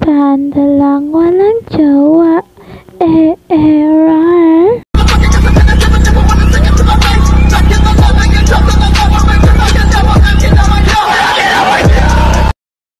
但得让我能救我，哎哎。